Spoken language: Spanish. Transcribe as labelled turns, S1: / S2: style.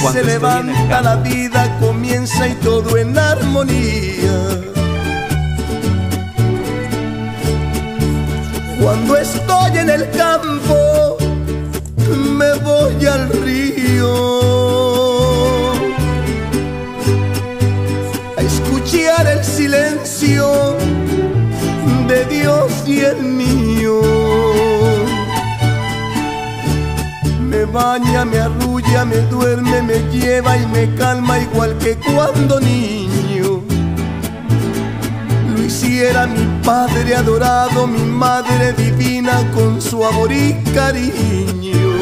S1: Cuando
S2: se levanta la vida, comienza y todo en armonía. Cuando estoy en el campo, me voy al río a escuchar el silencio de Dios y el mío. Baña, me arrulla, me duerme, me lleva y me calma igual que cuando niño. Lo hiciera mi padre adorado, mi madre divina con su amor y cariño.